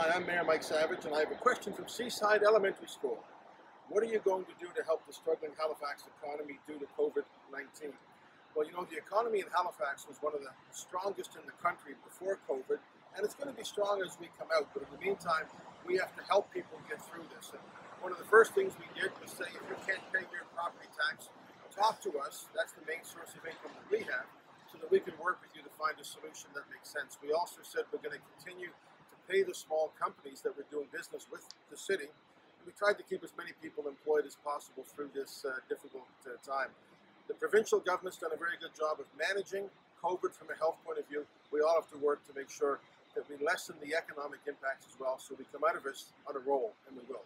Hi, I'm Mayor Mike Savage, and I have a question from Seaside Elementary School. What are you going to do to help the struggling Halifax economy due to COVID-19? Well, you know, the economy in Halifax was one of the strongest in the country before COVID, and it's going to be strong as we come out. But in the meantime, we have to help people get through this. And one of the first things we did was say, if you can't pay your property tax, talk to us. That's the main source of income that we have, so that we can work with you to find a solution that makes sense. We also said we're going to continue pay the small companies that were doing business with the city. We tried to keep as many people employed as possible through this uh, difficult uh, time. The provincial government's done a very good job of managing COVID from a health point of view. We all have to work to make sure that we lessen the economic impacts as well so we come out of this on a roll, and we will.